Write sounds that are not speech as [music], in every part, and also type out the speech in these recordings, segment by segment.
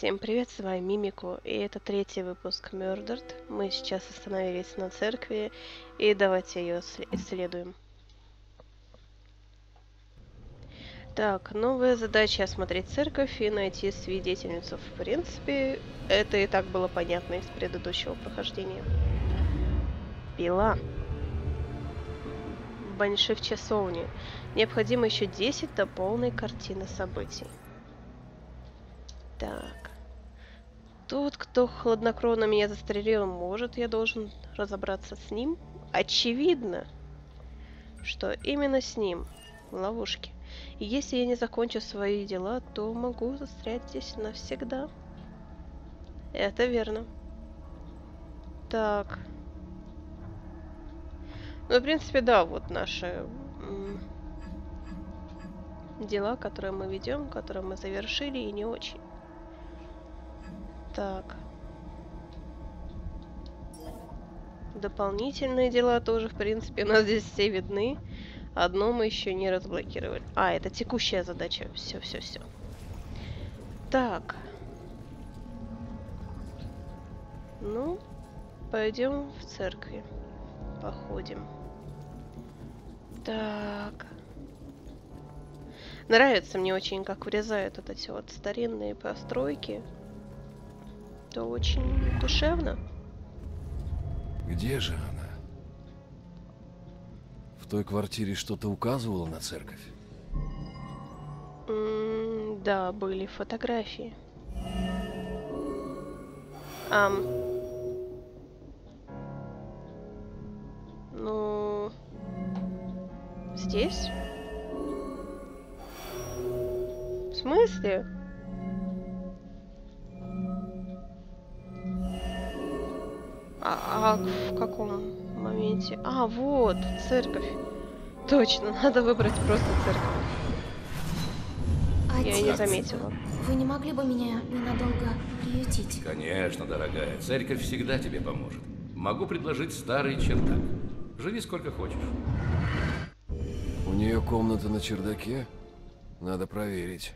Всем привет, с вами Мимику, и это третий выпуск Murdered. Мы сейчас остановились на церкви, и давайте ее исследуем. Так, новая задача осмотреть церковь и найти свидетельницу. В принципе, это и так было понятно из предыдущего прохождения. Пила. Банши в часовне. Необходимо еще 10 до полной картины событий. Так. Тот, кто хладнокровно меня застрелил, может, я должен разобраться с ним? Очевидно, что именно с ним в ловушке. И если я не закончу свои дела, то могу застрять здесь навсегда. Это верно. Так. Ну, в принципе, да, вот наши дела, которые мы ведем, которые мы завершили, и не очень. Так. Дополнительные дела тоже, в принципе, у нас здесь все видны. Одно мы еще не разблокировали. А, это текущая задача. Все, все, все. Так. Ну, пойдем в церкви. Походим. Так. Нравится мне очень, как врезают вот эти вот старинные постройки. Это очень душевно. Где же она? В той квартире что-то указывало на церковь? -м да, были фотографии. Ам. Ну... Здесь? В смысле? А, а в каком моменте? А, вот, церковь. Точно, [laughs] надо выбрать просто церковь. Отец, Я не заметила. Вы не могли бы меня ненадолго приютить? Конечно, дорогая. Церковь всегда тебе поможет. Могу предложить старый чердак. Живи сколько хочешь. У нее комната на чердаке? Надо проверить.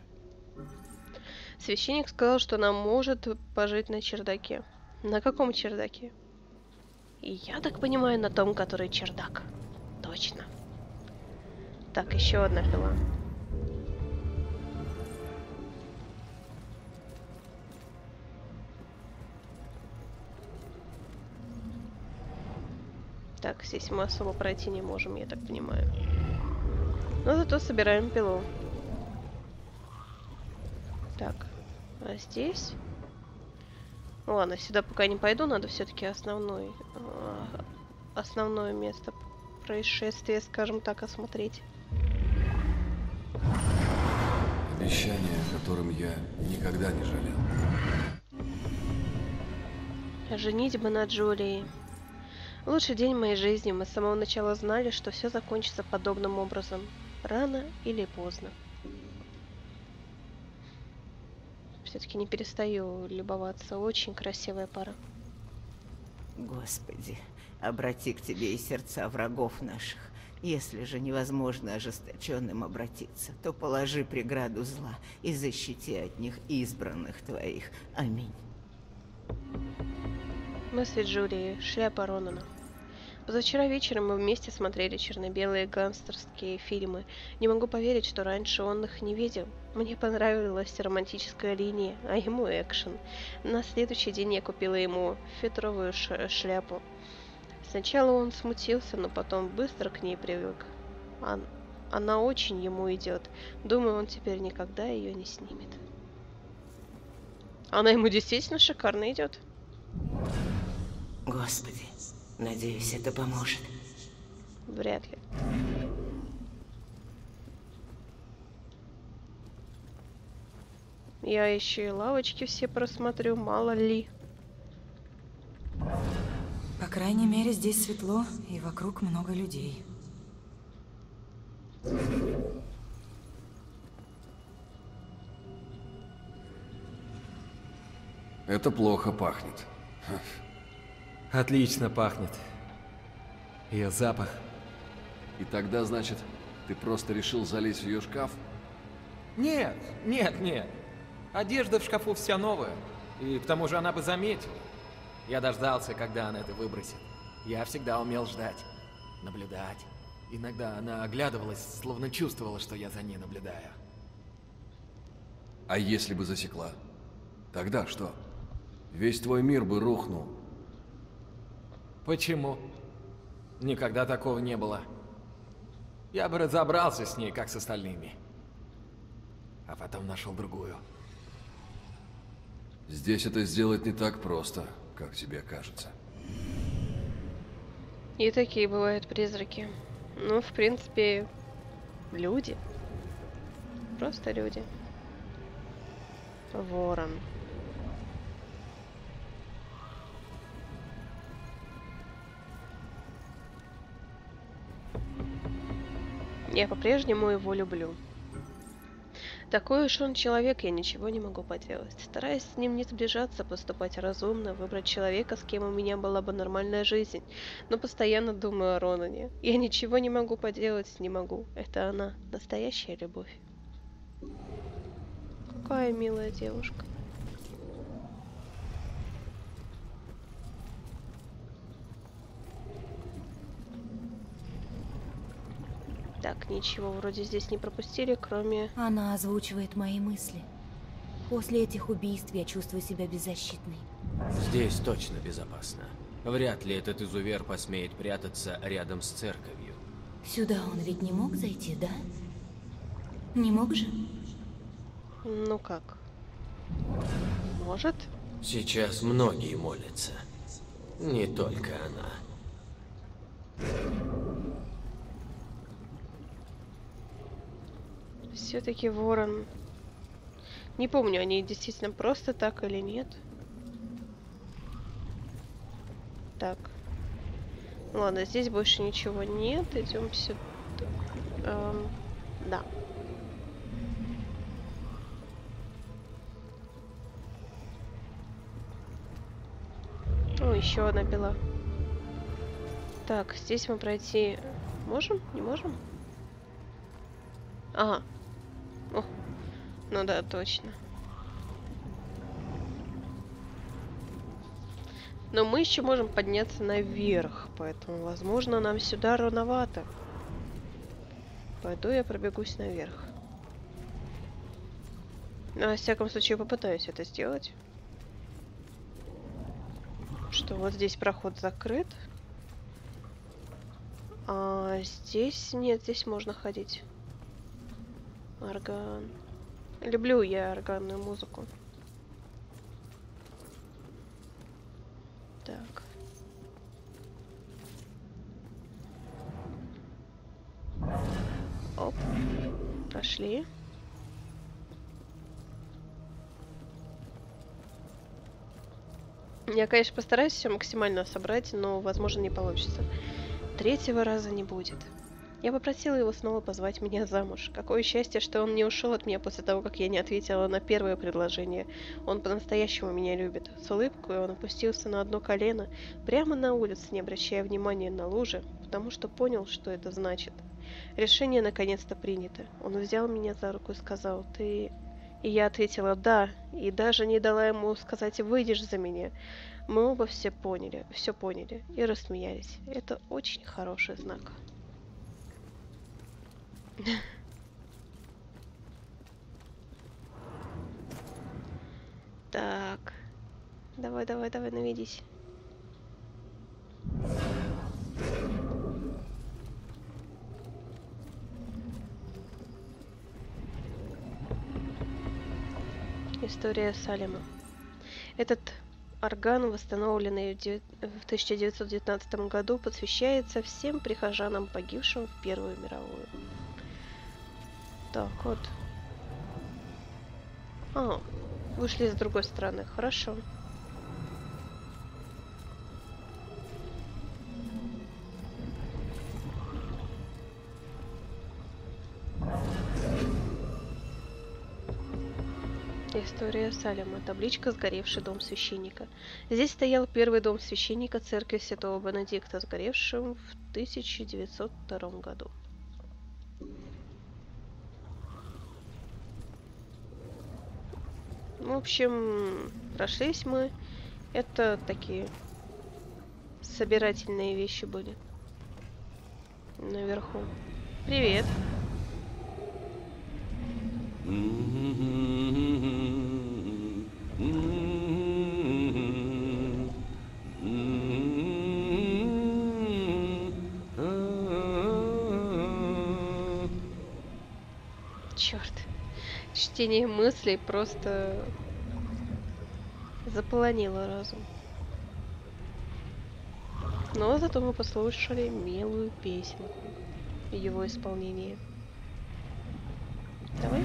Священник сказал, что она может пожить на чердаке. На каком чердаке? И я так понимаю, на том, который чердак. Точно. Так, еще одна пила. Так, здесь мы особо пройти не можем, я так понимаю. Но зато собираем пилу. Так, а здесь... Ладно, сюда пока не пойду, надо все-таки основной, э, основное место происшествия, скажем так, осмотреть. Обещание, о котором я никогда не жалел. Женить бы на Джулии. Лучший день моей жизни. Мы с самого начала знали, что все закончится подобным образом. Рано или поздно. Все-таки не перестаю любоваться. Очень красивая пара. Господи, обрати к тебе и сердца врагов наших. Если же невозможно ожесточенным обратиться, то положи преграду зла и защити от них избранных твоих. Аминь. Мысли Джулии, шляпа Ронана. Позавчера вечером мы вместе смотрели черно-белые гангстерские фильмы. Не могу поверить, что раньше он их не видел. Мне понравилась романтическая линия, а ему экшен. На следующий день я купила ему фетровую шляпу. Сначала он смутился, но потом быстро к ней привык. Она очень ему идет. Думаю, он теперь никогда ее не снимет. Она ему действительно шикарно идет. Господи, Надеюсь, это поможет. Вряд ли. Я еще и лавочки все просмотрю, мало ли. По крайней мере, здесь светло, и вокруг много людей. Это плохо пахнет. Отлично пахнет. Ее запах. И тогда, значит, ты просто решил залезть в ее шкаф? Нет, нет, нет. Одежда в шкафу вся новая. И к тому же она бы заметила. Я дождался, когда она это выбросит. Я всегда умел ждать, наблюдать. Иногда она оглядывалась, словно чувствовала, что я за ней наблюдаю. А если бы засекла? Тогда что? Весь твой мир бы рухнул. Почему? Никогда такого не было. Я бы разобрался с ней, как с остальными. А потом нашел другую. Здесь это сделать не так просто, как тебе кажется. И такие бывают призраки. Ну, в принципе, люди. Просто люди. Ворон. Я по-прежнему его люблю. Такой уж он человек, я ничего не могу поделать. Стараюсь с ним не сближаться, поступать разумно, выбрать человека, с кем у меня была бы нормальная жизнь. Но постоянно думаю о Ронане. Я ничего не могу поделать, не могу. Это она, настоящая любовь. Какая милая девушка. Так, ничего вроде здесь не пропустили, кроме... Она озвучивает мои мысли. После этих убийств я чувствую себя беззащитной. Здесь точно безопасно. Вряд ли этот изувер посмеет прятаться рядом с церковью. Сюда он ведь не мог зайти, да? Не мог же? Ну как? Может? Сейчас многие молятся. Не только она. Все-таки ворон. Не помню, они действительно просто так или нет. Так. Ладно, здесь больше ничего нет. Идем сюда. Эм, да. О, еще одна пила. Так, здесь мы пройти можем? Не можем? Ага. О, ну да, точно. Но мы еще можем подняться наверх, поэтому, возможно, нам сюда рановато. Пойду я пробегусь наверх. Но, во всяком случае, попытаюсь это сделать. Что вот здесь проход закрыт. А здесь нет, здесь можно ходить. Орган. Люблю я органную музыку. Так. Оп. Прошли. Я, конечно, постараюсь все максимально собрать, но, возможно, не получится. Третьего раза не будет. Я попросила его снова позвать меня замуж. Какое счастье, что он не ушел от меня после того, как я не ответила на первое предложение. Он по-настоящему меня любит. С улыбкой он опустился на одно колено, прямо на улице, не обращая внимания на лужи, потому что понял, что это значит. Решение наконец-то принято. Он взял меня за руку и сказал, ты... И я ответила «да», и даже не дала ему сказать «выйдешь за меня». Мы оба все поняли, все поняли и рассмеялись. Это очень хороший знак. Так. Давай, давай, давай, наведись. История Салема. Этот орган, восстановленный в 1919 году, посвящается всем прихожанам, погибшим в Первую мировую. Так, вот. А, вышли с другой стороны. Хорошо. История Салема. Табличка «Сгоревший дом священника». Здесь стоял первый дом священника церкви Святого Бенедикта, сгоревшим в 1902 году. В общем, прошлись мы. Это такие собирательные вещи были. Наверху. Привет. Черт. Чтение мыслей просто заполонило разум. Но зато мы послушали милую песенку в его исполнении. Давай.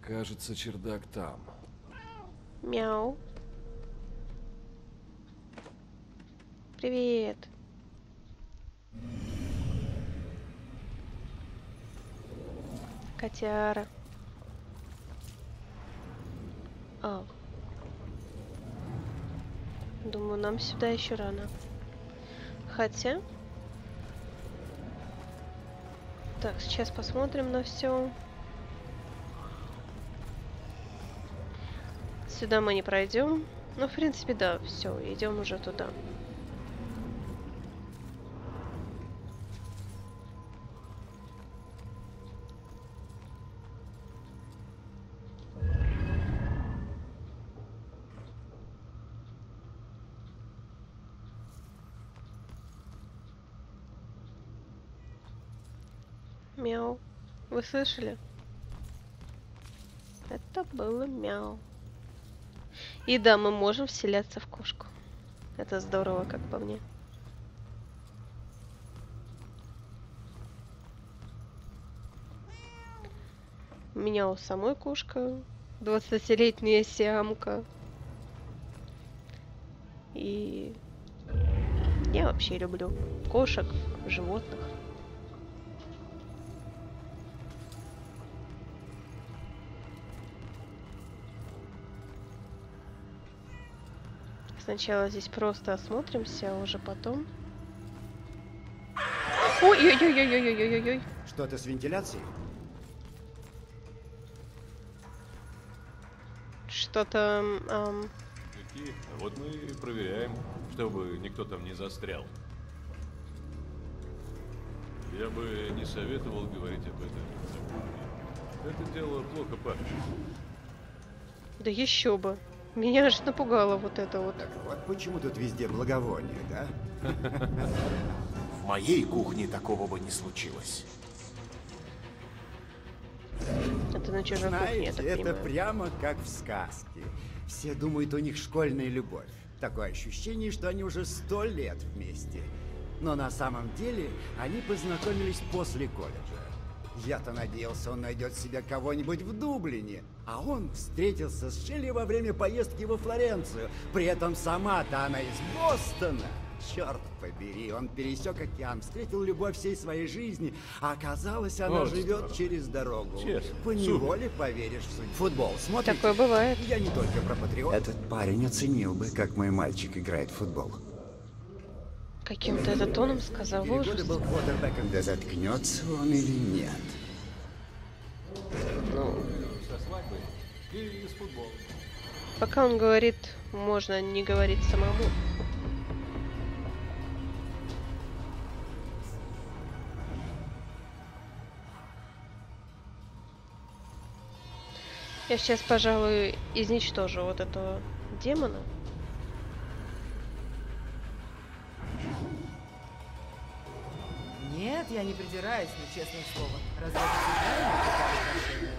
Кажется, чердак там. Мяу. Привет. Котяра. А. Думаю, нам сюда еще рано. Хотя... Так, сейчас посмотрим на все. Сюда мы не пройдем. Ну, в принципе, да, все, идем уже туда. Вы слышали? Это было мяу. И да, мы можем вселяться в кошку. Это здорово, как по мне. У меня у самой кошка. 20-летняя сиамка. И я вообще люблю кошек, животных. Сначала здесь просто осмотримся, а уже потом... Ой-ой-ой-ой-ой-ой-ой-ой. Что-то с вентиляцией? Что-то... ам, Какие? Вот мы и проверяем, чтобы никто там не застрял. Я бы не советовал говорить об этом. Это дело плохо пахнет. Да еще бы. Меня аж напугало вот это вот. Так вот почему тут везде благовоние, да? [laughs] В моей кухне такого бы не случилось. Это на чужой кухне, я Знаете, так это понимаю. прямо как в сказке. Все думают, у них школьная любовь. Такое ощущение, что они уже сто лет вместе. Но на самом деле они познакомились после колледжа. Я-то надеялся, он найдет себе кого-нибудь в Дублине. А он встретился с Шелли во время поездки во Флоренцию. При этом сама-то она из Бостона. Черт побери, он пересек океан, встретил любовь всей своей жизни, а оказалось, она Вот живет здорово. через дорогу. Честно, По неволе поверишь в суть. Футбол смотрите? Такое бывает. Я не только про патриот. Этот парень оценил бы, как мой мальчик играет в футбол. Каким-то это тоном сказал. Ужас. был квотербеком. Да заткнется он или нет? Ну, пока он говорит, можно не говорить самому. Я сейчас, пожалуй, изничтожу вот этого демона. Нет, я не придираюсь, но честное слово. Разве это всегда?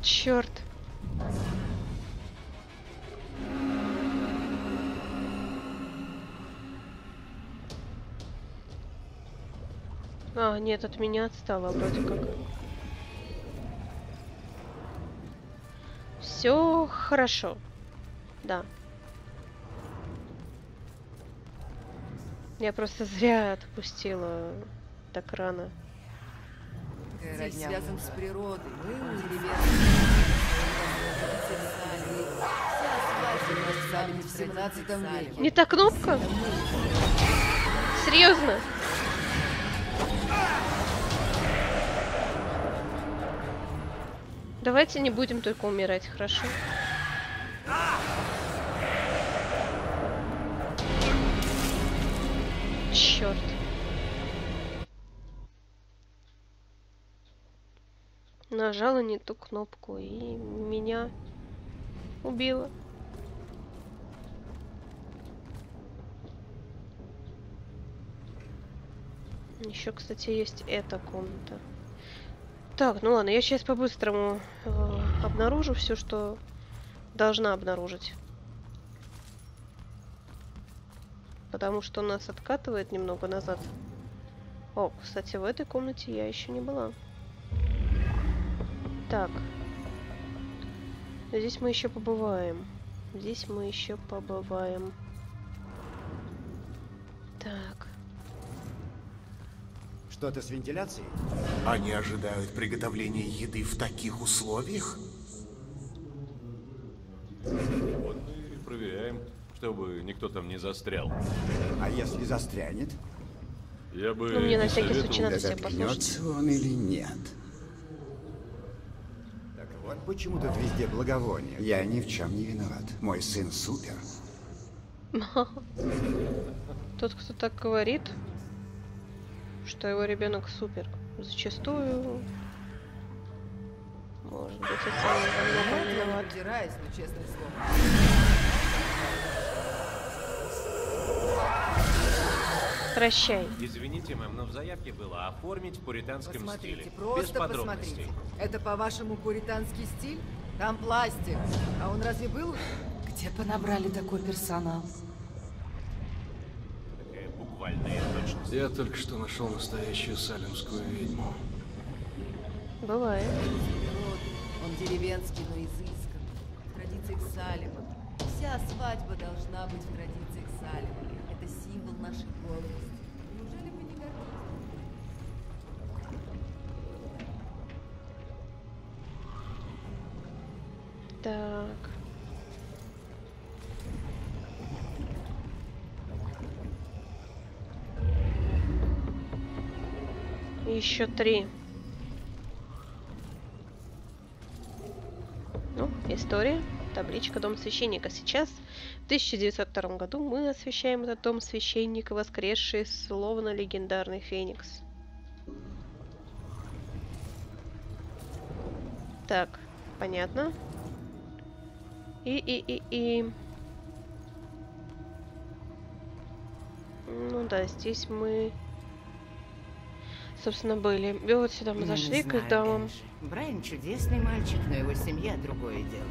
Черт. А, нет, от меня отстала вроде как. Все хорошо. Да. Я просто зря отпустила так рано. Родня. связан с природой. Мы у в 17 веке. Не та кнопка? Серьезно? Давайте не будем только умирать, хорошо? Черт. Нажала не ту кнопку и меня убила. Еще, кстати, есть эта комната. Так, ну ладно, я сейчас по-быстрому э, обнаружу все, что должна обнаружить. Потому что нас откатывает немного назад. О, кстати, в этой комнате я еще не была. Так. Здесь мы еще побываем. Здесь мы еще побываем. Так. Что-то с вентиляцией? Они ожидают приготовления еды в таких условиях? Вот мы и проверяем, чтобы никто там не застрял. А если застрянет? Я бы Ну, мне на не всякий случай надо себе послушать. Он или нет? Так вот почему тут везде благовоние. Я ни в чем не виноват. Мой сын супер. [laughs] Тот, кто так говорит, что его ребенок супер, зачастую может быть и сам виноват. но честное слово. Прощай. Извините, мэм, но в заявке было оформить в пуританском Посмотрите, стиле. Без просто подробностей. посмотрите. Это, по-вашему, пуританский стиль? Там пластик. А он разве был? Где понабрали такой персонал? Такая буквальная точность. Я только что нашел настоящую салемскую ведьму. Бывает. Он деревенский, но изысканный. В традициях Салема. Вся свадьба должна быть в традициях Салема. Это символ нашей гордости. Неужели вы не гордитесь? Так. Еще три. Ну, история. Табличка Дом священника. Сейчас, в 1902 году, мы освещаем этот дом священника, воскресший словно легендарный Феникс. Так, понятно. И, и, и, и... Ну да, здесь мы, собственно, были. И вот сюда мы Ну, зашли к знаю, дамам. Энджи. Брайан чудесный мальчик, но его семья другое дело.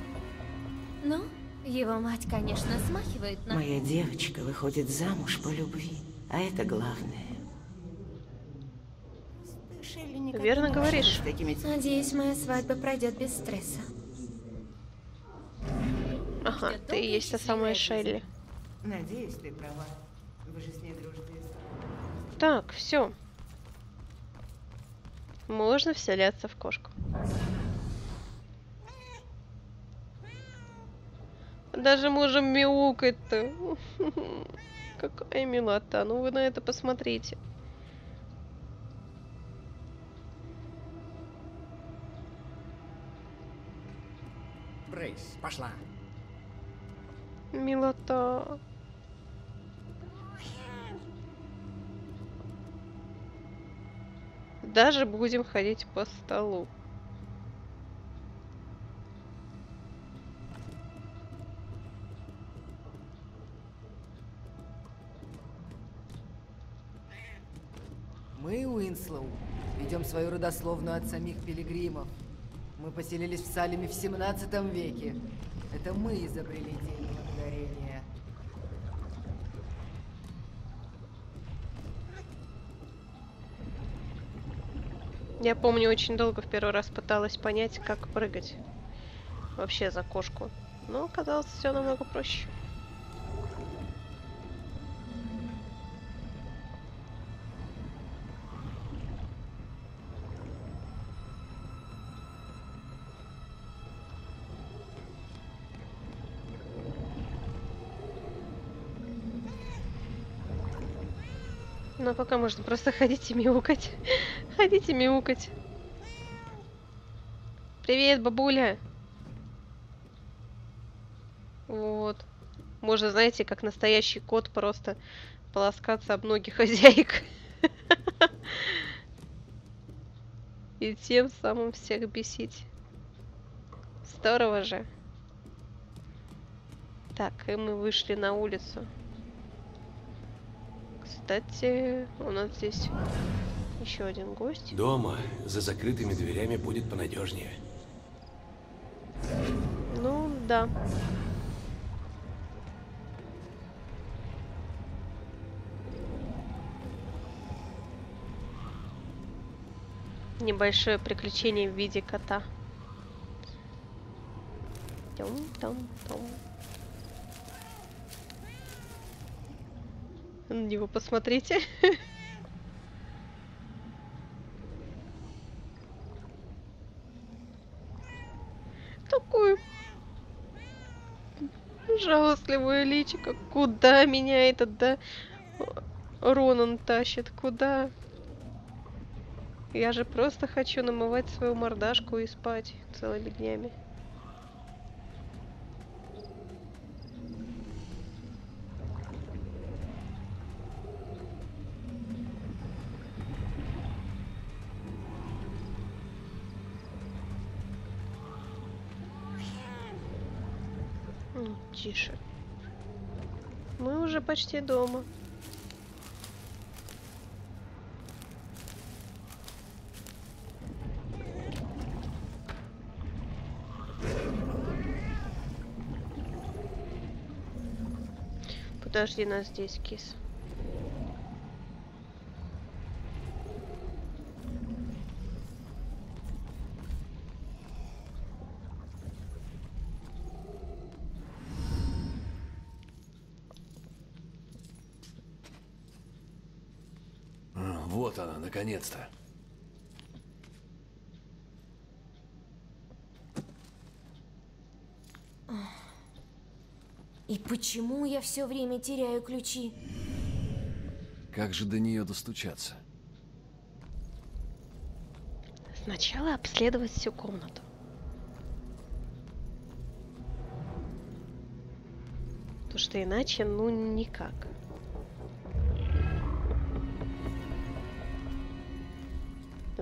Ну, его мать, конечно, смахивает на... Моя девочка выходит замуж по любви, а это главное. Верно не говоришь. такими Надеюсь, моя свадьба пройдет без стресса. Ага, ты и есть та самая Шелли. Надеюсь, ты права. Вы же с ней дружите. Так, все. Можно вселяться в кошку. Даже можем мяукать-то. [laughs] Какая милота. Ну вы на это посмотрите. Брейс, пошла. Милота. Даже будем ходить по столу. Мы, Уинслоу, ведем свою родословную от самих пилигримов. Мы поселились в Салеме в 17 веке. Это мы изобрели День Я помню, очень долго в первый раз пыталась понять, как прыгать. Вообще за кошку. Но оказалось все намного проще. Но пока можно просто [laughs] ходить и мяукать. Ходить и мяукать. Привет, бабуля. Вот. Можно, знаете, как настоящий кот просто полоскаться об ноги [laughs] хозяек. И тем самым всех бесить. Здорово же. Так, и мы вышли на улицу. Кстати, у нас здесь еще один гость. Дома за закрытыми дверями будет понадежнее. Ну, да. Небольшое приключение в виде кота. Тум-тум-тум. На него посмотрите. [laughs] Такое жалостливое личико. Куда меня этот, да, Ронан тащит? Куда? Я же просто хочу намывать свою мордашку и спать целыми днями. Тише. Мы уже почти дома. Подожди нас здесь, кис. А, Вот она, наконец-то. И почему я все время теряю ключи? Как же до нее достучаться? Сначала обследовать всю комнату. Потому что иначе, ну, никак.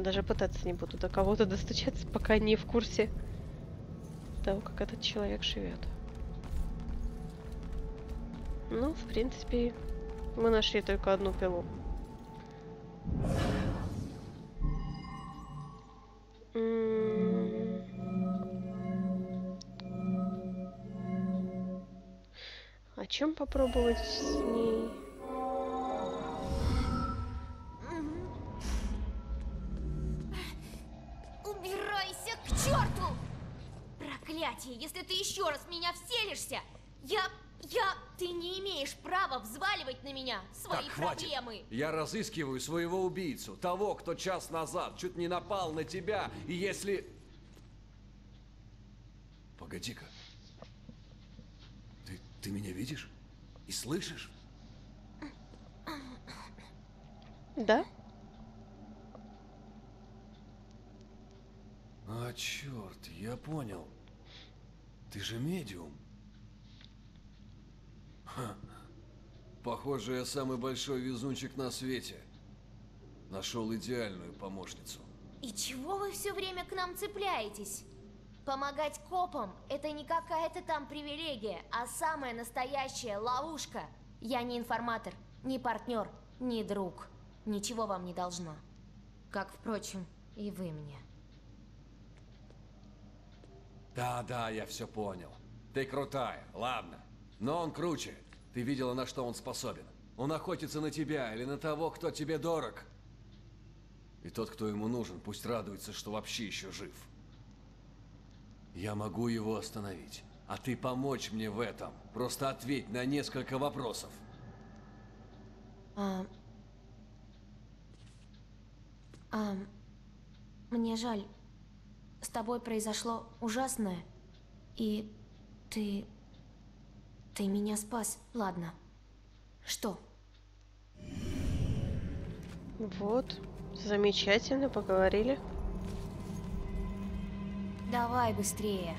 Даже пытаться не буду до кого-то достучаться, пока не в курсе того, как этот человек живет. Ну, в принципе, мы нашли только одну пилу. О чем попробовать с ней? Хватит. проблемы. Я разыскиваю своего убийцу, того, кто час назад чуть не напал на тебя, и если... Погоди-ка. Ты, ты меня видишь? И слышишь? Да? А, черт, я понял. Ты же медиум. Ха. Похоже, я самый большой везунчик на свете. Нашел идеальную помощницу. И чего вы все время к нам цепляетесь? Помогать копам – это не какая-то там привилегия, а самая настоящая ловушка. Я не информатор, не партнер, не друг. Ничего вам не должна. Как, впрочем, и вы мне. Да-да, я все понял. Ты крутая, ладно. Но он круче. Ты видела, на что он способен. Он охотится на тебя или на того, кто тебе дорог. И тот, кто ему нужен, пусть радуется, что вообще еще жив. Я могу его остановить. А ты помочь мне в этом. Просто ответь на несколько вопросов. А... А... Мне жаль. С тобой произошло ужасное. И ты... Ты меня спас. Ладно. Что? Вот. Замечательно, поговорили. Давай быстрее.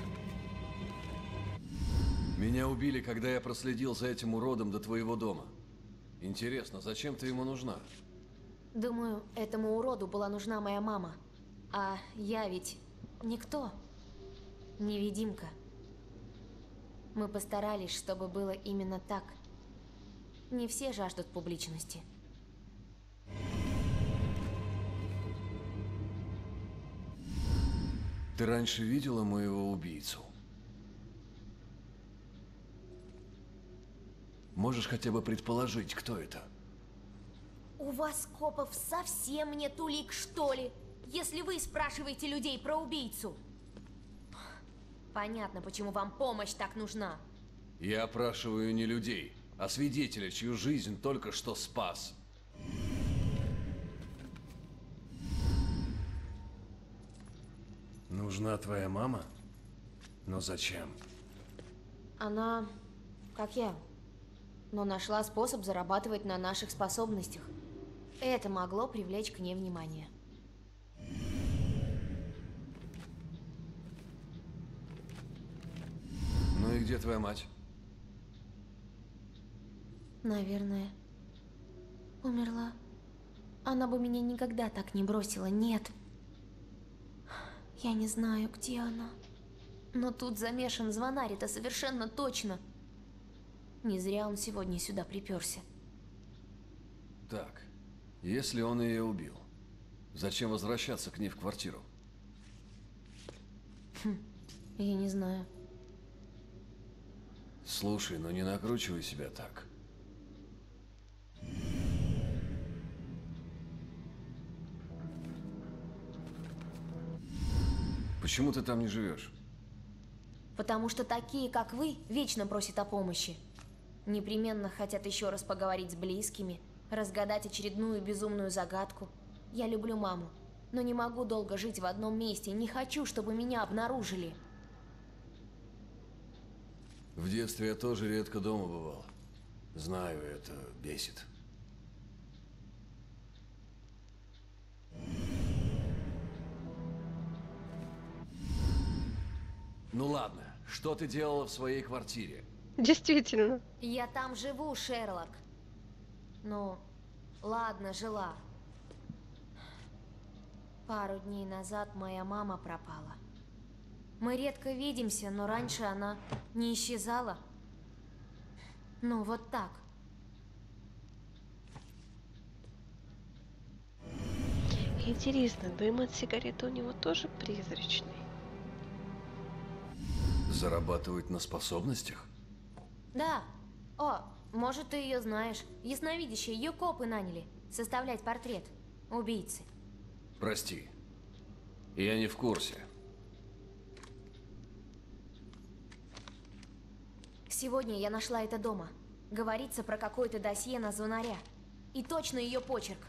Меня убили, когда я проследил за этим уродом до твоего дома. Интересно, зачем ты ему нужна? Думаю, этому уроду была нужна моя мама. А я ведь никто. Невидимка. Мы постарались, чтобы было именно так. Не все жаждут публичности. Ты раньше видела моего убийцу? Можешь хотя бы предположить, кто это? У вас, копов, совсем нет улик, что ли? Если вы спрашиваете людей про убийцу. Понятно, почему вам помощь так нужна. Я опрашиваю не людей, а свидетеля, чью жизнь только что спас. Нужна твоя мама? Но зачем? Она, как я, но нашла способ зарабатывать на наших способностях. Это могло привлечь к ней внимание. Ну и где твоя мать? Наверное, умерла. Она бы меня никогда так не бросила, нет. Я не знаю, где она. Но тут замешан звонарь, это совершенно точно. Не зря он сегодня сюда приперся. Так, если он ее убил, зачем возвращаться к ней в квартиру? Хм, я не знаю. Слушай, ну не накручивай себя так. Почему ты там не живешь? Потому что такие, как вы, вечно просят о помощи. Непременно хотят еще раз поговорить с близкими, разгадать очередную безумную загадку. Я люблю маму, но не могу долго жить в одном месте, не хочу, чтобы меня обнаружили. В детстве я тоже редко дома бывал. Знаю, это бесит. Ну ладно, что ты делала в своей квартире? Действительно. Я там живу, Шерлок. Ну, ладно, жила. Пару дней назад моя мама пропала. Мы редко видимся, но раньше она не исчезала. Ну, вот так. Интересно, дым от сигареты у него тоже призрачный? Зарабатывать на способностях? Да. О, может, ты ее знаешь. Ясновидящие, ее копы наняли. Составлять портрет. Убийцы. Прости. Я не в курсе. Сегодня я нашла это дома. Говорится про какое-то досье на звонаря. И точно ее почерк.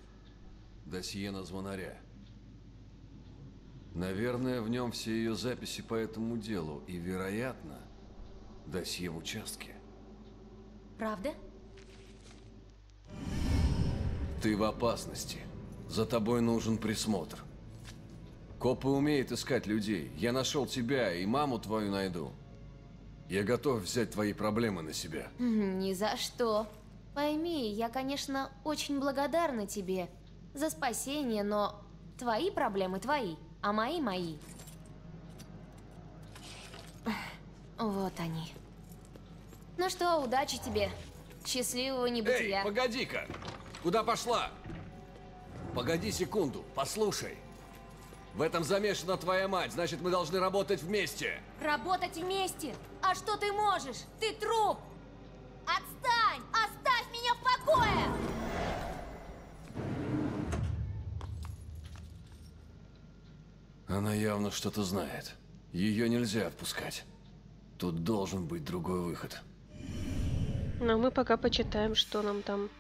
Досье на звонаря. Наверное, в нем все ее записи по этому делу. И, вероятно, досье в участке. Правда? Ты в опасности. За тобой нужен присмотр. Копы умеют искать людей. Я нашел тебя и маму твою найду. Я готов взять твои проблемы на себя. Ни за что. Пойми, я, конечно, очень благодарна тебе за спасение, но твои проблемы твои, а мои мои. Вот они. Ну что, удачи тебе. Счастливого небытия. Эй, погоди-ка! Куда пошла? Погоди секунду, послушай. В этом замешана твоя мать, значит, мы должны работать вместе. Работать вместе? А что ты можешь? Ты труп! Отстань! Оставь меня в покое! Она явно что-то знает. Ее нельзя отпускать. Тут должен быть другой выход. Но мы пока почитаем, что нам там.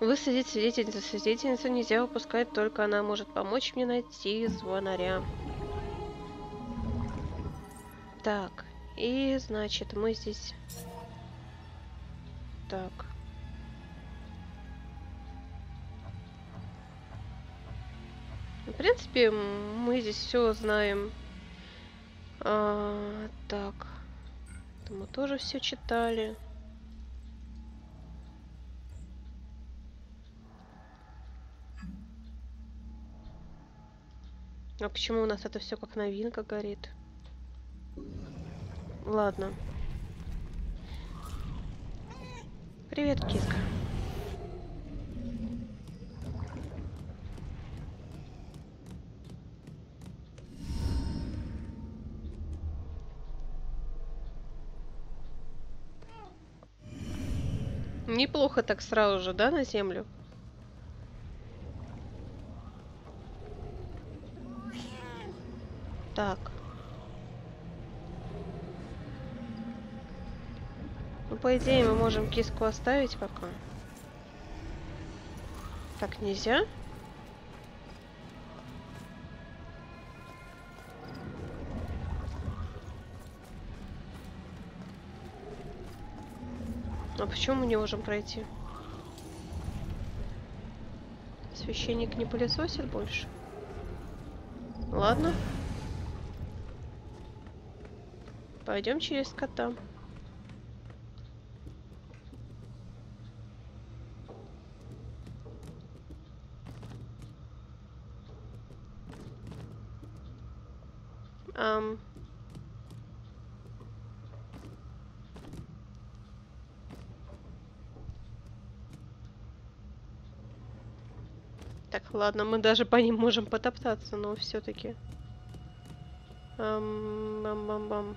Высадить свидетельницу. Свидетельницу нельзя выпускать, только она может помочь мне найти звонаря. Так, и значит мы здесь... Так. принципе, м, мы здесь все знаем. А, так. Мы тоже все читали. А почему у нас это все как новинка горит? Ладно. Привет, киска. Неплохо так сразу же, да, на землю? Так. Ну, по идее, мы можем киску оставить пока. Так нельзя? А почему мы не можем пройти? Священник не пылесосит больше? Ладно. Пойдем через кота. Ам. Так, ладно, мы даже по ним можем потоптаться, но все-таки. Бам-бам-бам.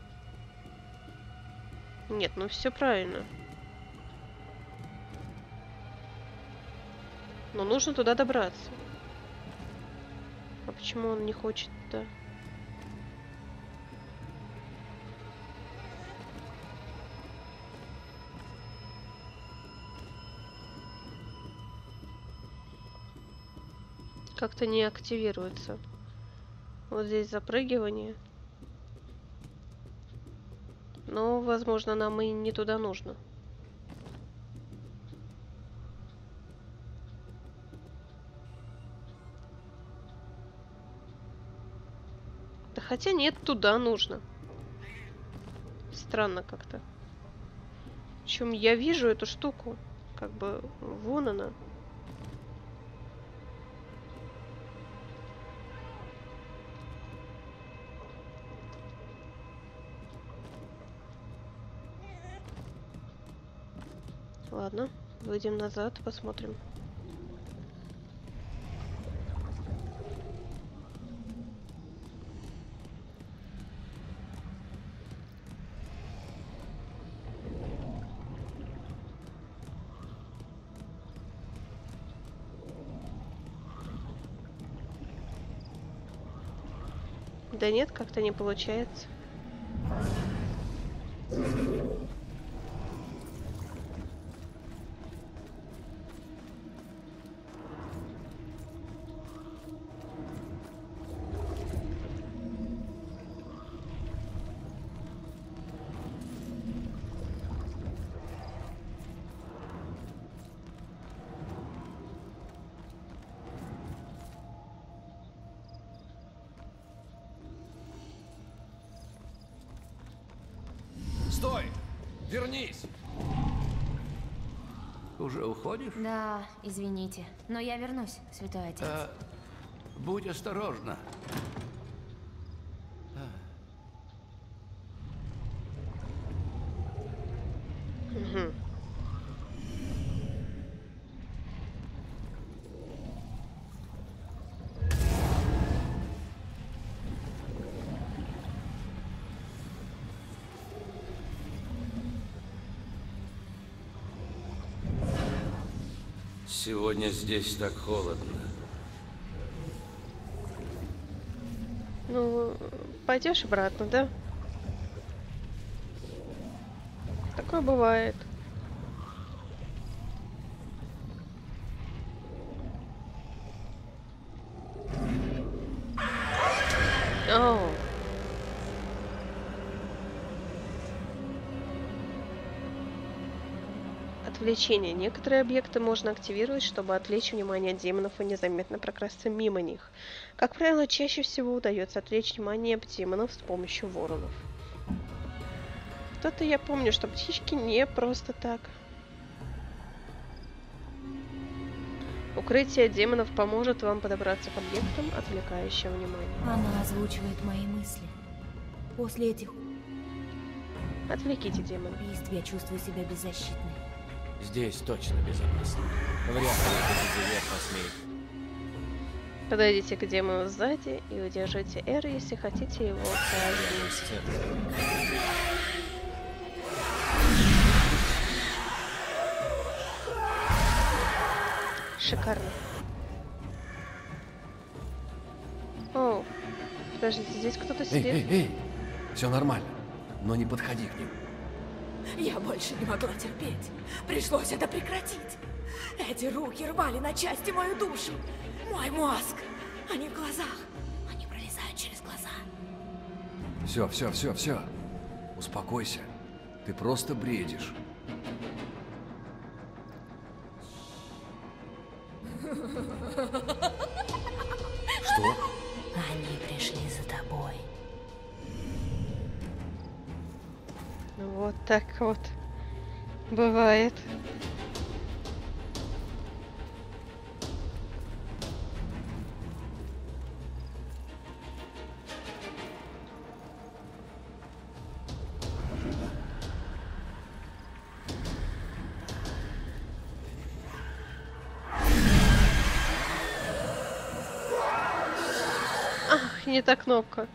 Нет, ну все правильно. Но нужно туда добраться. А почему он не хочет-то? Как-то не активируется. Вот здесь запрыгивание. Но, возможно, нам и не туда нужно. Да хотя нет, туда нужно. Странно как-то. Причем я вижу эту штуку. Как бы вон она. Ладно, выйдем назад, посмотрим. Да нет, как-то не получается. Да, извините, но я вернусь, святой отец. А, будь осторожна. Сегодня здесь так холодно. Ну, пойдешь обратно, да? Такое бывает. Отвлечение. Некоторые объекты можно активировать, чтобы отвлечь внимание демонов и незаметно прокрасться мимо них. Как правило, чаще всего удается отвлечь внимание демонов с помощью воронов. То-то я помню, что птички не просто так. Укрытие демонов поможет вам подобраться к объектам, отвлекающим внимание. Она озвучивает мои мысли. После этих Отвлеките демона. убийств я чувствую себя беззащитной. Здесь точно безопасно. Вряд ли этот изувер посмеет. Подойдите к демону сзади и удержите R, если хотите его поразить. Шикарно. О, подождите, здесь кто-то Эй, сидит. эй, эй! Все нормально, но не подходи к ним. Я больше не могла терпеть. Пришлось это прекратить. Эти руки рвали на части мою душу. Мой мозг. Они в глазах. Они пролезают через глаза. Все, все, все, все. Успокойся. Ты просто бредишь. [laughs] так вот. Бывает. Ах, не та кнопка.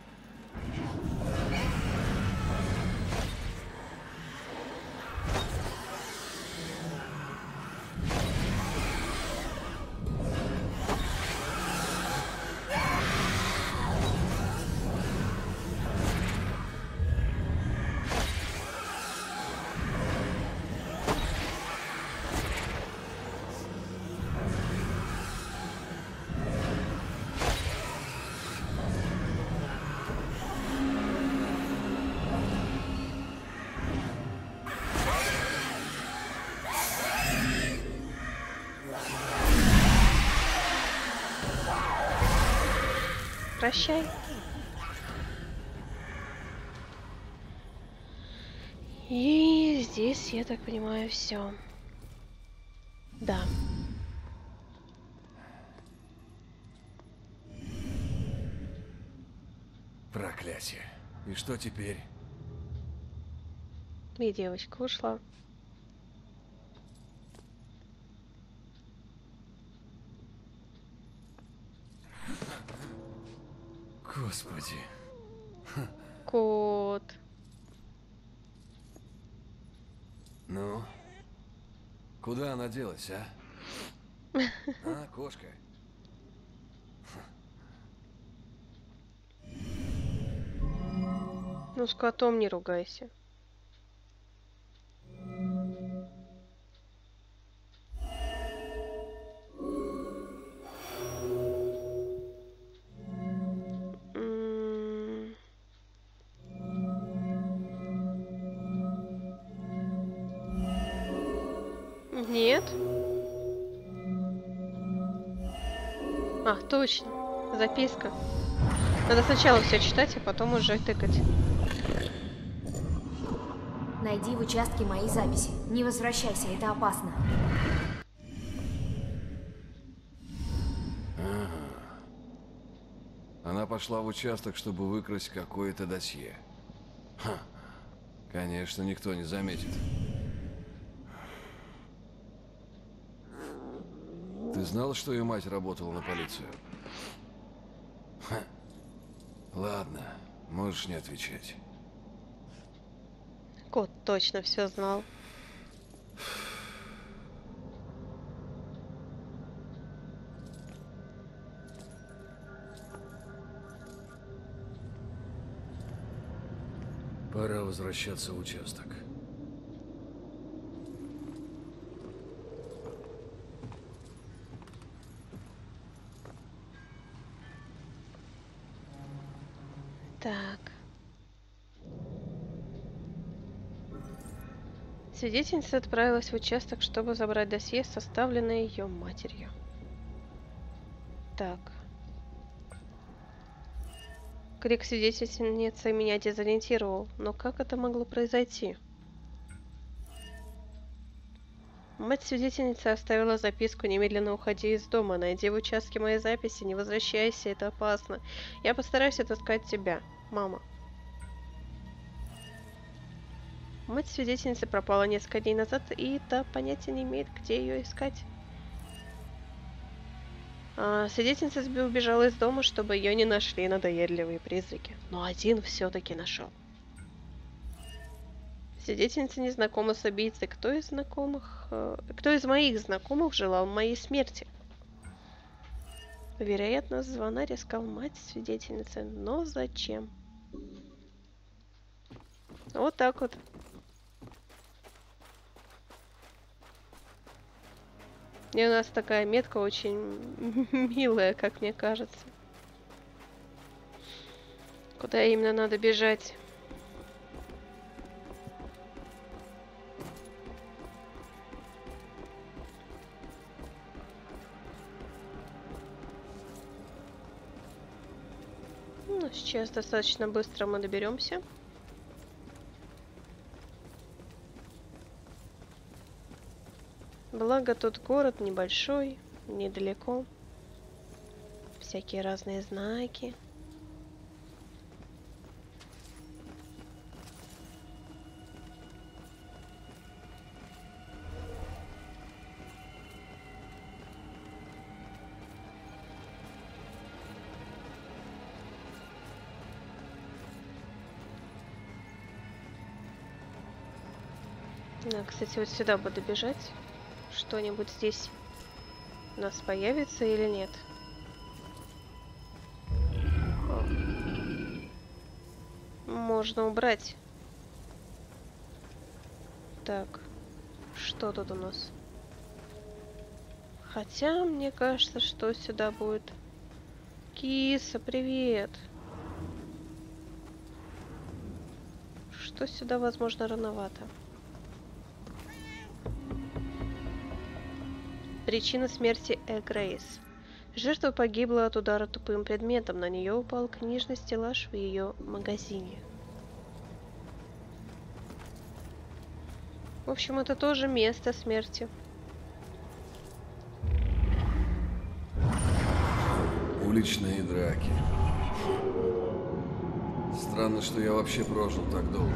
Прощай. И здесь, я так понимаю, все. Да. Проклятие. И что теперь? И девочка ушла. Господи. Кот. Ну? Куда она делась, а? [laughs] А, кошка? Ну, с котом не ругайся. А, точно. Записка. Надо сначала все читать, а потом уже тыкать. Найди в участке мои записи. Не возвращайся, это опасно. Ага. Она пошла в участок, чтобы выкрасть какое-то досье. Ха. Конечно, никто не заметит. Ты знал, что ее мать работала на полицию? Ха. Ладно, можешь не отвечать. Кот точно все знал. Пора возвращаться в участок. Так. Мать-свидетельница отправилась в участок, чтобы забрать досье, составленное ее матерью. Так. Крик свидетельницы меня дезориентировал, но как это могло произойти? Мать свидетельницы оставила записку «Немедленно уходи из дома, найди в участке мои записи, не возвращайся, это опасно. Я постараюсь отыскать тебя, мама». Мать свидетельницы пропала несколько дней назад, и та понятия не имеет, где ее искать. А, свидетельница убежала из дома, чтобы ее не нашли надоедливые призраки. Но один все-таки нашел. Свидетельница не знакома с убийцей. Кто из знакомых... Э, кто из моих знакомых желал моей смерти? Вероятно, звонарь искал мать свидетельницы. Но зачем? Вот так вот. И у нас такая метка очень [laughs] милая, как мне кажется. Куда именно надо бежать? Ну, сейчас достаточно быстро мы доберемся. Благо тут город небольшой, недалеко. Всякие разные знаки. Да, кстати, вот сюда буду бежать что-нибудь здесь у нас появится или нет. Можно убрать. Так, что тут у нас? Хотя, мне кажется, что сюда будет... Киса, привет! Что сюда, возможно, рановато. Причина смерти Эгрейс. Жертва погибла от удара тупым предметом. На нее упал книжный стеллаж в ее магазине. В общем, это тоже место смерти. Уличные драки. Странно, что я вообще прожил так долго.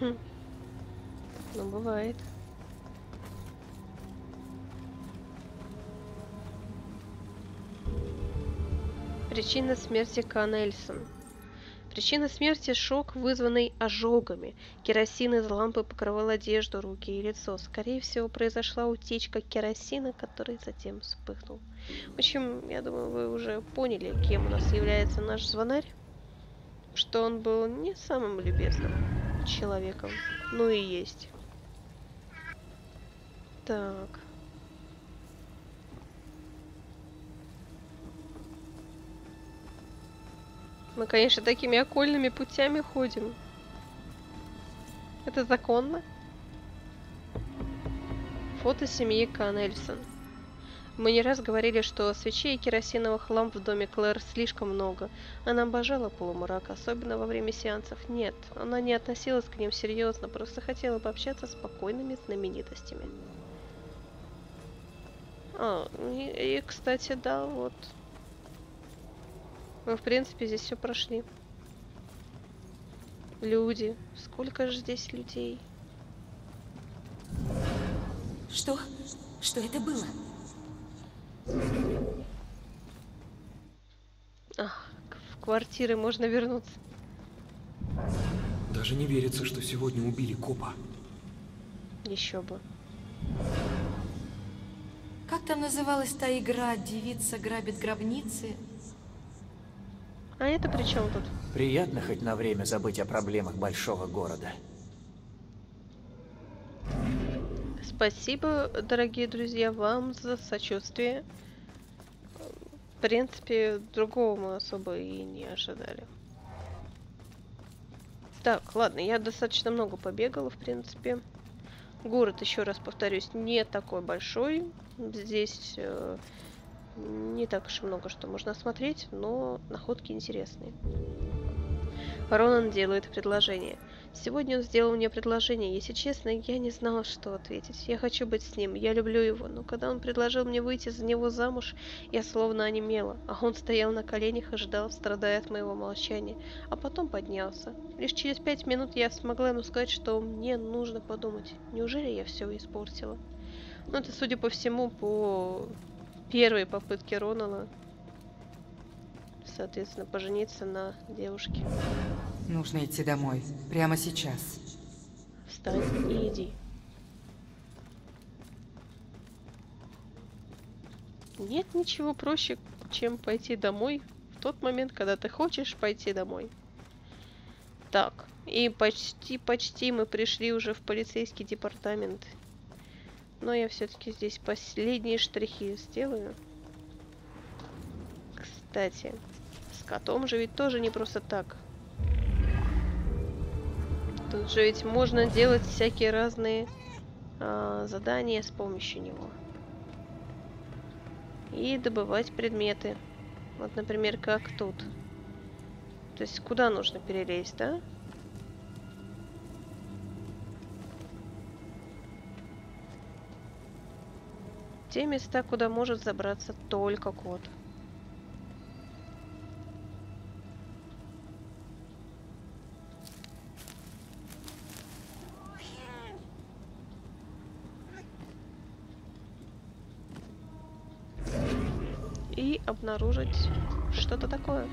Хм. Ну, бывает. Причина смерти Эльсон. Причина смерти – шок, вызванный ожогами. Керосин из лампы покрывал одежду, руки и лицо. Скорее всего, произошла утечка керосина, который затем вспыхнул. В общем, я думаю, вы уже поняли, кем у нас является наш звонарь. Что он был не самым любезным человеком. Ну и есть. Так. Мы, конечно, такими окольными путями ходим. Это законно? Фото семьи Канельсон. Мы не раз говорили, что свечей и керосиновых ламп в доме Клэр слишком много. Она обожала полумрак, особенно во время сеансов. Нет, она не относилась к ним серьезно, просто хотела пообщаться с спокойными знаменитостями. А, и, и кстати, да, вот, мы, в принципе, здесь все прошли. Люди. Сколько же здесь людей? Что? Что это было? Ах, в квартиры можно вернуться. Даже не верится, что сегодня убили копа. Еще бы. Как там называлась та игра «Девица грабит гробницы»? А это при чем тут? Приятно хоть на время забыть о проблемах большого города. Спасибо, дорогие друзья, вам за сочувствие. В принципе, другого мы особо и не ожидали. Так, ладно, я достаточно много побегала, в принципе. Город, еще раз повторюсь, не такой большой. Здесь э, не так уж много что можно осмотреть, но находки интересные. Ронан делает предложение. Сегодня он сделал мне предложение. Если честно, я не знала, что ответить. Я хочу быть с ним, я люблю его. Но когда он предложил мне выйти за него замуж, я словно онемела. А он стоял на коленях и ждал, страдая от моего молчания. А потом поднялся. Лишь через пять минут я смогла ему сказать, что мне нужно подумать. Неужели я все испортила? Ну, это, судя по всему, по первой попытке Ронала, соответственно, пожениться на девушке. Нужно идти домой. Прямо сейчас. Встань и иди. Нет ничего проще, чем пойти домой в тот момент, когда ты хочешь пойти домой. Так, и почти-почти мы пришли уже в полицейский департамент. Но я все-таки здесь последние штрихи сделаю. Кстати, с котом же ведь тоже не просто так. Тут же ведь можно делать всякие разные а, задания с помощью него. И добывать предметы. Вот, например, как тут. То есть, куда нужно перелезть, да? Те места, куда может забраться только кот. обнаружить что-то такое.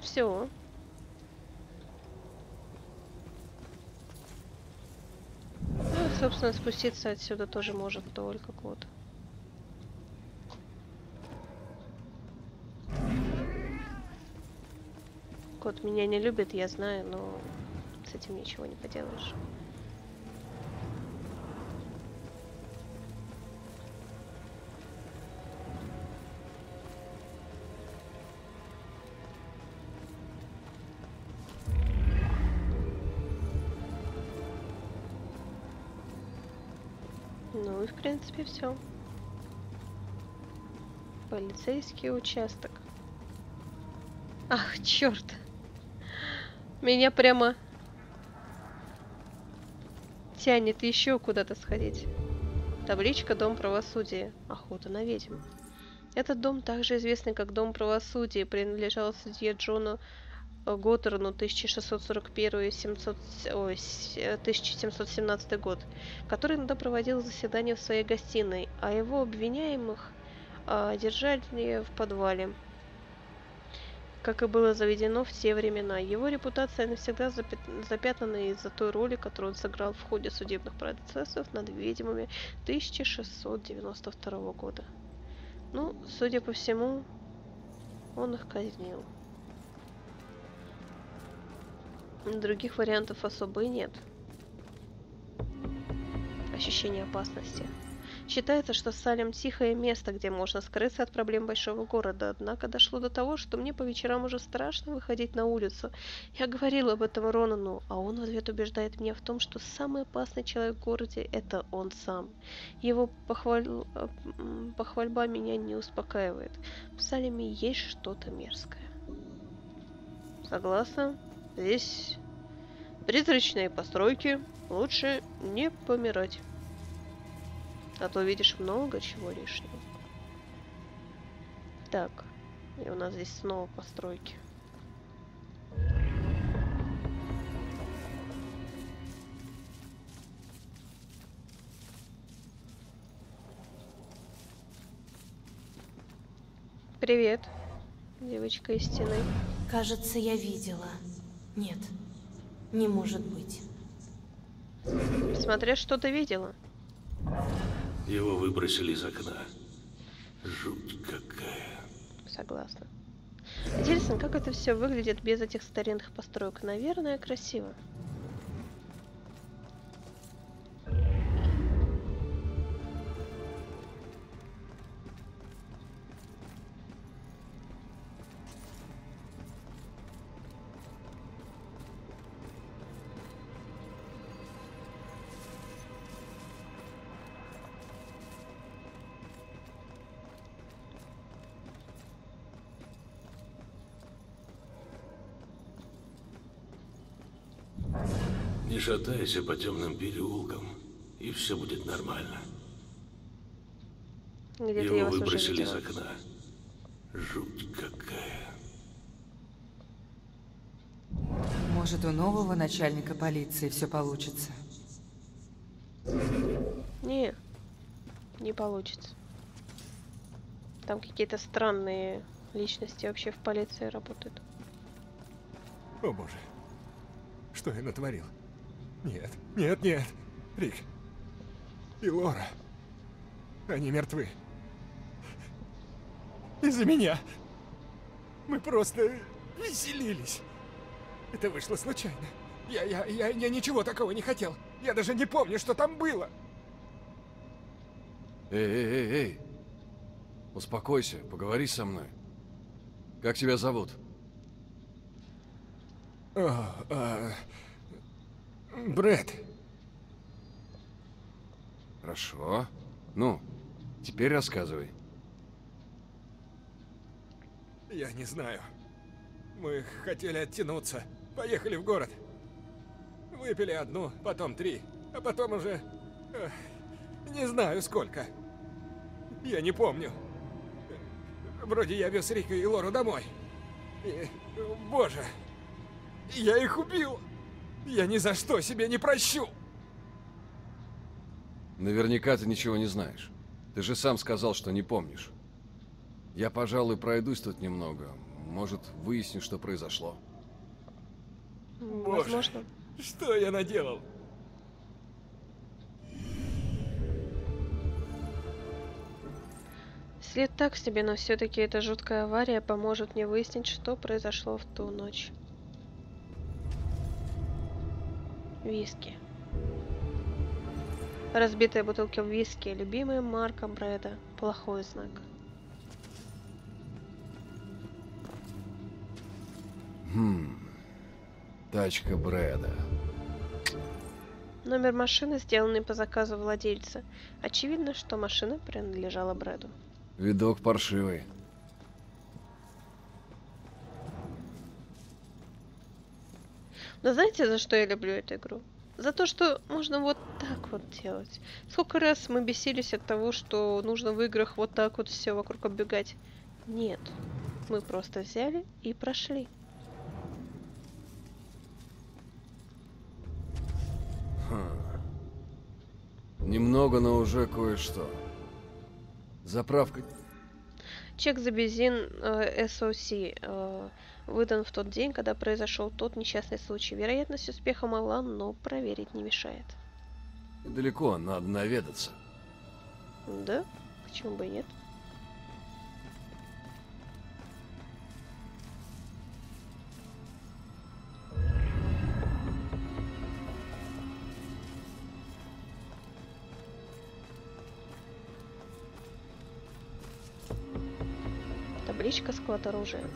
Все. Ну, собственно, спуститься отсюда тоже может только кот. Кот меня не любит, я знаю, но с этим ничего не поделаешь. В принципе все. Полицейский участок. Ах, черт. Меня прямо тянет еще куда-то сходить. Табличка «Дом правосудия». Охота на ведьм. Этот дом, также известный как Дом правосудия, принадлежал судье Джону Готтерну 1641-1717 год, который иногда проводил заседания в своей гостиной, а его обвиняемых а, держали в подвале, как и было заведено в те времена. Его репутация навсегда запятнана из-за той роли, которую он сыграл в ходе судебных процессов над ведьмами 1692 года. Ну, судя по всему, он их казнил. Других вариантов особо и нет. Ощущение опасности. Считается, что Салем тихое место, где можно скрыться от проблем большого города, однако дошло до того, что мне по вечерам уже страшно выходить на улицу. Я говорила об этом Ронану, а он в ответ убеждает меня в том, что самый опасный человек в городе – это он сам. Его похваль... похвальба меня не успокаивает. В Салеме есть что-то мерзкое. Согласна? Здесь призрачные постройки. Лучше не помирать. А то видишь много чего лишнего. Так. И у нас здесь снова постройки. Привет, девочка из стены. Кажется, я видела. Нет, не может быть. Смотря что ты видела. Его выбросили из окна. Жуть какая. Согласна. Интересно, как это все выглядит без этих старинных построек. Наверное, красиво. Шатайся по темным переулкам, и все будет нормально. Его выбросили из окна. Жуть какая. Может, у нового начальника полиции все получится. Не, не получится. Там какие-то странные личности вообще в полиции работают. О боже. Что я натворил? Нет, нет, нет. Рик. И Лора. Они мертвы. Из-за меня. Мы просто веселились. Это вышло случайно. Я, я, я, я ничего такого не хотел. Я даже не помню, что там было. Эй, эй, эй, эй. Успокойся, поговори со мной. Как тебя зовут? О, а, Брэд. Хорошо. Ну, теперь рассказывай. Я не знаю. Мы хотели оттянуться. Поехали в город. Выпили одну, потом три, а потом уже... эх, не знаю сколько. Я не помню. Вроде я вез Рика и Лору домой. И, боже, я их убил. Я ни за что себе не прощу. Наверняка ты ничего не знаешь. Ты же сам сказал, что не помнишь. Я, пожалуй, пройдусь тут немного. Может, выясню, что произошло. Боже, Возможно. что я наделал? След так себе, но все-таки эта жуткая авария поможет мне выяснить, что произошло в ту ночь. Виски. Разбитые бутылки виски. Любимая марка Брэда. Плохой знак. Хм. Тачка Брэда. Номер машины, сделанный по заказу владельца. Очевидно, что машина принадлежала Брэду. Видок паршивый. Но знаете, за что я люблю эту игру? За то, что можно вот так вот делать. Сколько раз мы бесились от того, что нужно в играх вот так вот все вокруг оббегать. Нет. Мы просто взяли и прошли. Хм. Немного, но уже кое-что. Заправка. Чек за бензин э, SOC э, выдан в тот день, когда произошел тот несчастный случай. Вероятность успеха мала, но проверить не мешает. Далеко, надо наведаться. Да? Почему бы и нет? «Склад оружия».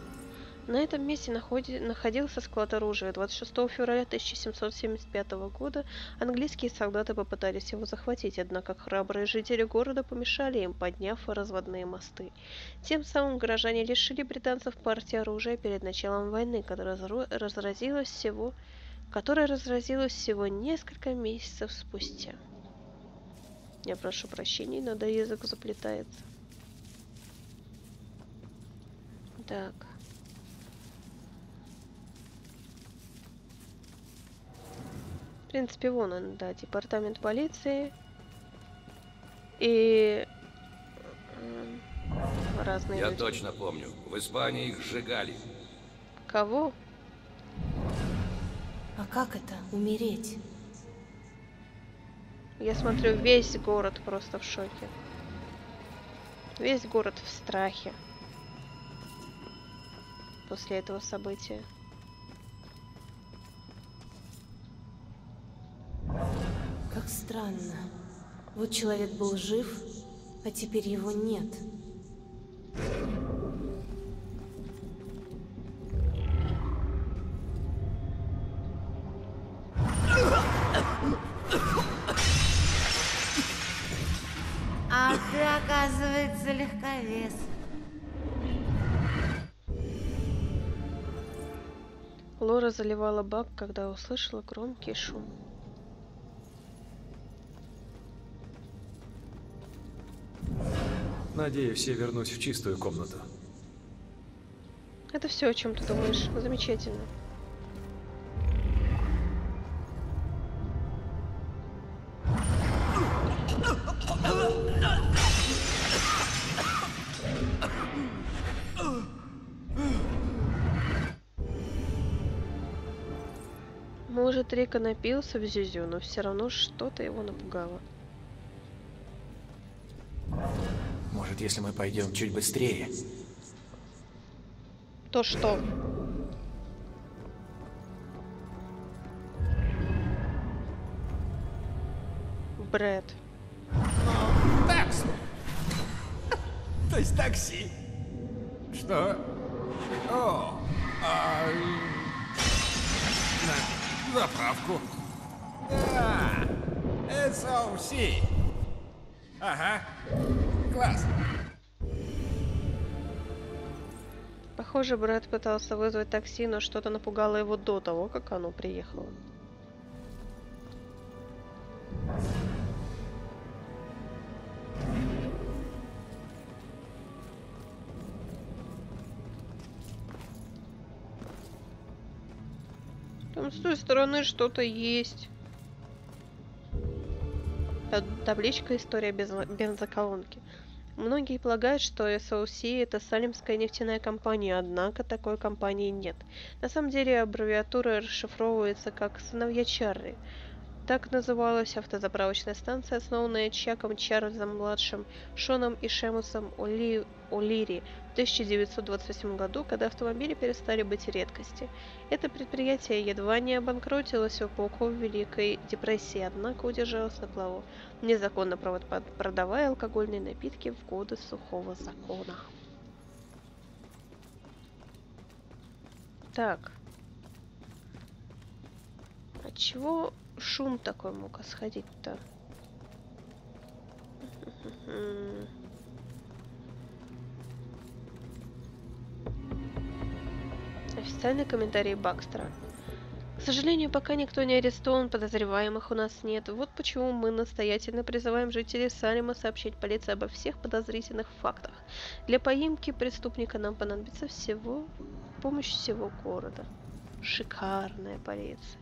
На этом месте находи- находился склад оружия. 26 февраля 1775 года английские солдаты попытались его захватить, однако храбрые жители города помешали им, подняв разводные мосты. Тем самым горожане лишили британцев партии оружия перед началом войны, которая разразилась всего, которая разразилась всего несколько месяцев спустя. Я прошу прощения, но да язык заплетается. Так. В принципе, вон он, да, департамент полиции. И м, разные Я люди. точно помню. В Испании их сжигали. Кого? А как это умереть? Я смотрю, весь город просто в шоке. Весь город в страхе. После этого события. Как странно. Вот человек был жив, а теперь его нет. А ты, оказывается, легковес. Лора заливала бак, когда услышала громкий шум. Надеюсь, я вернусь в чистую комнату. Это все, о чем ты думаешь. Замечательно. Может, Рика напился в Зюзю, но все равно что-то его напугало. Может, если мы пойдем чуть быстрее? То что? Брэд. Такс! То есть такси. Что? О, а... Заправку. Да, SOC. Ага, класс. Похоже, Брэд пытался вызвать такси, но что-то напугало его до того, как оно приехало. С той стороны что-то есть. Та- Табличка «История без бензоколонки». Многие полагают, что SOC – это Салимская нефтяная компания, однако такой компании нет. На самом деле аббревиатура расшифровывается как «Сыновья Чарли». Так называлась автозаправочная станция, основанная Чаком Чарльзом-младшим, Шоном и Шемусом Оли... О'Лири в 1928 году, когда автомобили перестали быть редкостью. Это предприятие едва не обанкротилось в эпоху Великой депрессии, однако удержалось на плаву, незаконно продавая алкогольные напитки в годы сухого закона. Так. А чего шум такой мог исходить-то? Официальный комментарий Бакстера. К сожалению, пока никто не арестован, подозреваемых у нас нет. Вот почему мы настоятельно призываем жителей Салима сообщить полиции обо всех подозрительных фактах. Для поимки преступника нам понадобится всего помощь всего города. Шикарная полиция.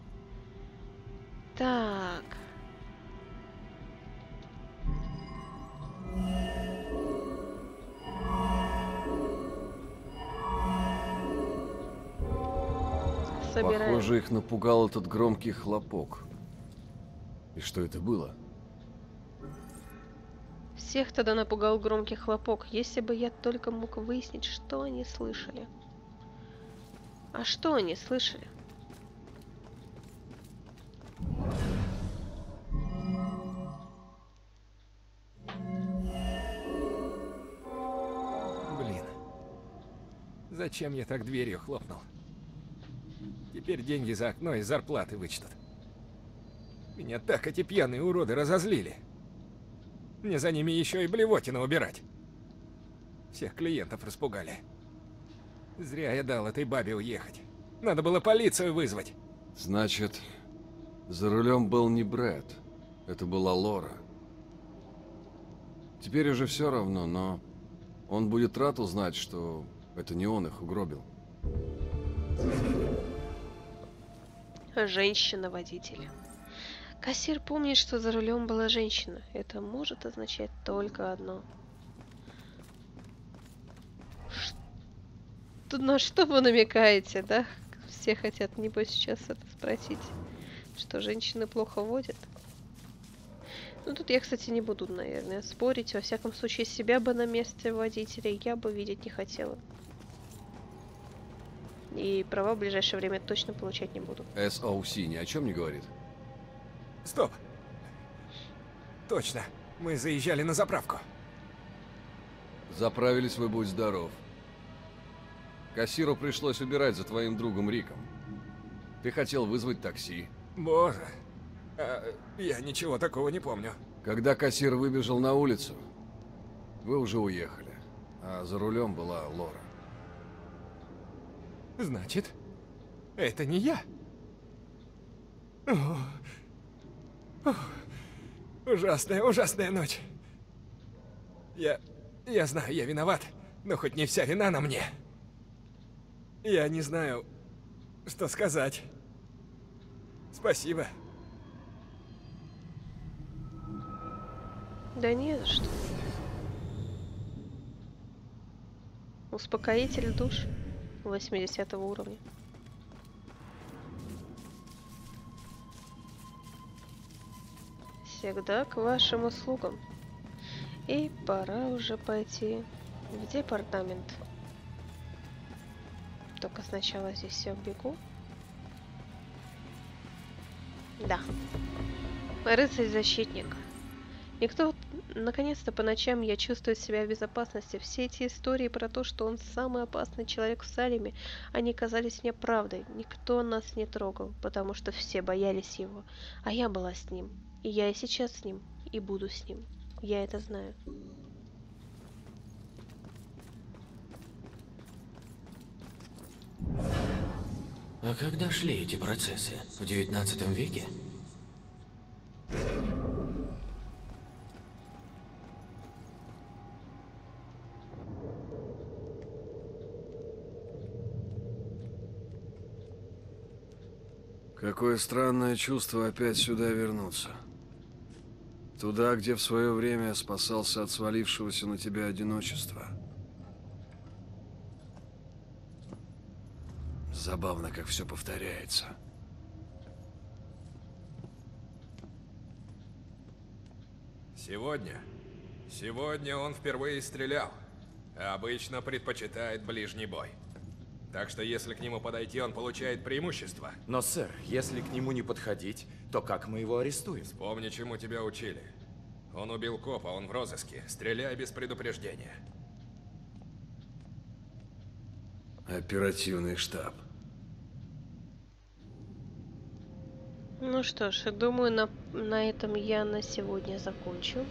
Так. Собираем. Похоже, их напугал этот громкий хлопок. И что это было? Всех тогда напугал громкий хлопок, если бы я только мог выяснить, что они слышали. А что они слышали? Блин. Зачем я так дверью хлопнул? Теперь деньги за окно из зарплаты вычтут. Меня так эти пьяные уроды разозлили. Мне за ними еще и блевотина убирать. Всех клиентов распугали. Зря я дал этой бабе уехать. Надо было полицию вызвать. Значит, за рулем был не Брэд. Это была Лора. Теперь уже все равно, но он будет рад узнать, что это не он их угробил. Женщина-водитель. Кассир помнит, что за рулем была женщина. Это может означать только одно. Ш- На что вы намекаете, да? Все хотят, небось, сейчас это спросить. Что женщины плохо водят? Ну, тут я, кстати, не буду, наверное, спорить. Во всяком случае, себя бы на месте водителя я бы видеть не хотела. И права в ближайшее время точно получать не буду. SOC ни о чем не говорит. Стоп. Точно. Мы заезжали на заправку. Заправились вы, будь здоров. Кассиру пришлось убирать за твоим другом Риком. Ты хотел вызвать такси. Боже. А, я ничего такого не помню. Когда кассир выбежал на улицу, вы уже уехали. А за рулем была Лора. Значит, это не я. О, о, ужасная, ужасная ночь. Я... Я знаю, я виноват, но хоть не вся вина на мне. Я не знаю, что сказать. Спасибо. Да не за что. Успокоитель душ 80 уровня. Всегда к вашим услугам. И пора уже пойти в департамент. Только сначала здесь все бегу. Да. Рыцарь-защитник. Никто... Наконец-то по ночам я чувствую себя в безопасности. Все эти истории про то, что он самый опасный человек в Салеме, они казались мне правдой. Никто нас не трогал, потому что все боялись его. А я была с ним. И я и сейчас с ним. И буду с ним. Я это знаю. А когда шли эти процессы? В 19 веке? Какое странное чувство опять сюда вернуться. Туда, где в свое время спасался от свалившегося на тебя одиночества. Забавно, как все повторяется. Сегодня? Сегодня он впервые стрелял. А обычно предпочитает ближний бой. Так что если к нему подойти, он получает преимущество. Но, сэр, если к нему не подходить, то как мы его арестуем? Вспомни, чему тебя учили. Он убил копа, он в розыске. Стреляй без предупреждения. Оперативный штаб. Ну что ж, думаю, на, на этом я на сегодня закончу.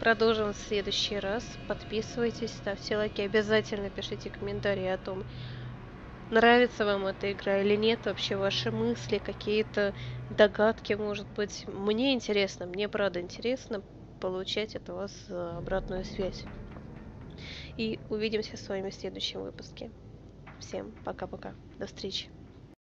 Продолжим в следующий раз. Подписывайтесь, ставьте лайки, обязательно пишите комментарии о том, нравится вам эта игра или нет, вообще ваши мысли, какие-то догадки, может быть. Мне интересно, мне правда интересно получать от вас э, обратную связь. И увидимся с вами в следующем выпуске. Всем пока-пока. До встречи.